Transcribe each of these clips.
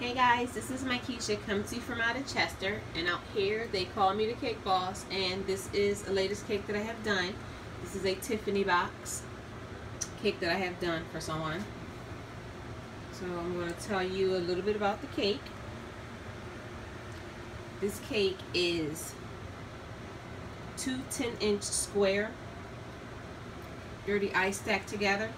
Hey guys, this is Mykesha coming to you from out of Chester and out here they call me the cake boss and this is the latest cake that I have done. This is a Tiffany box cake that I have done for someone. So I'm going to tell you a little bit about the cake. This cake is two 10 inch square dirty ice stacked together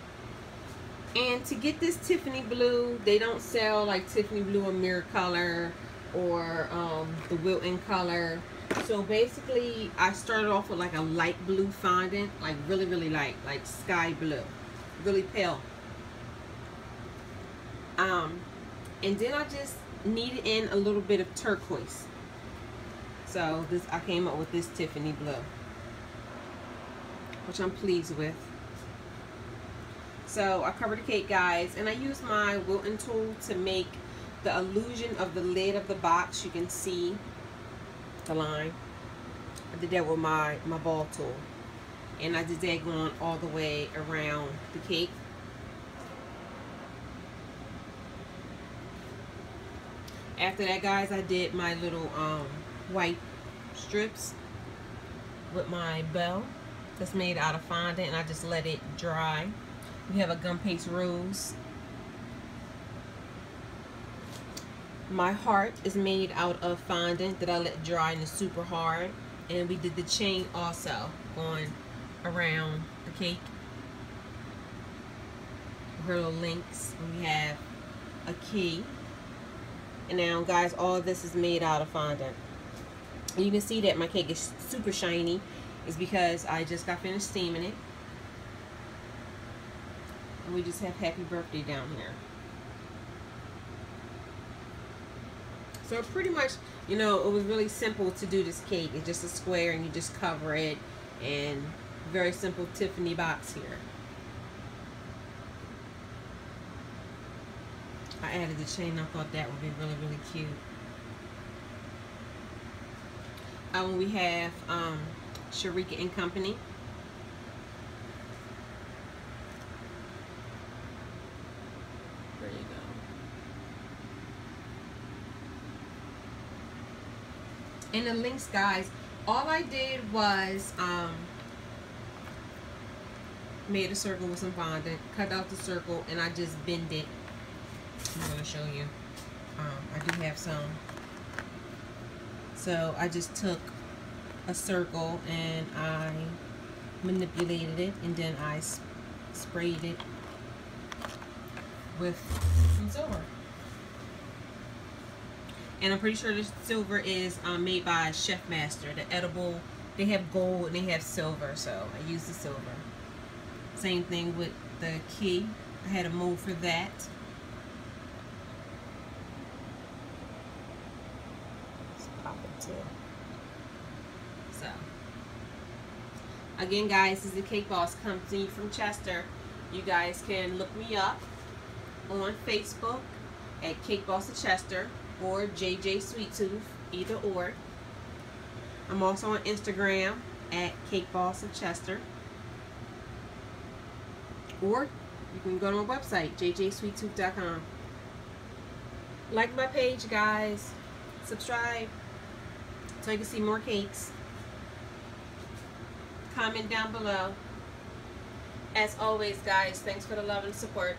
and to get this Tiffany blue, they don't sell like Tiffany blue or Americolor or um, the Wilton color. So basically, I started off with like a light blue fondant, like really, really light, like sky blue, really pale. Um, and then I just kneaded in a little bit of turquoise. So this, I came up with this Tiffany blue, which I'm pleased with. So I covered the cake guys and I used my Wilton tool to make the illusion of the lid of the box. You can see the line. I did that with my, my ball tool. And I did that going all the way around the cake. After that guys I did my little um, white strips with my bell that's made out of fondant and I just let it dry. We have a gum paste rose. My heart is made out of fondant that I let dry and it's super hard. And we did the chain also going around the cake. Her little links. We have a key. And now guys, all this is made out of fondant. You can see that my cake is super shiny. Is because I just got finished steaming it and we just have happy birthday down here. So pretty much, you know, it was really simple to do this cake. It's just a square and you just cover it and very simple Tiffany box here. I added the chain. I thought that would be really, really cute. Um, we have um, Sharika and Company. In the links guys all I did was um, made a circle with some fondant cut out the circle and I just bend it. I'm going to show you. Um, I do have some. So I just took a circle and I manipulated it and then I sprayed it with some silver and I'm pretty sure the silver is um, made by Chef Master. The edible, they have gold and they have silver, so I use the silver. Same thing with the key. I had a mold for that. Let's pop it too. So, again, guys, this is the Cake Boss you from Chester. You guys can look me up on Facebook at Cake Boss of Chester or JJ Sweet Tooth, either or. I'm also on Instagram at Cake Boss of Chester. Or you can go to my website, jjsweettooth.com. Like my page, guys. Subscribe so you can see more cakes. Comment down below. As always, guys, thanks for the love and support.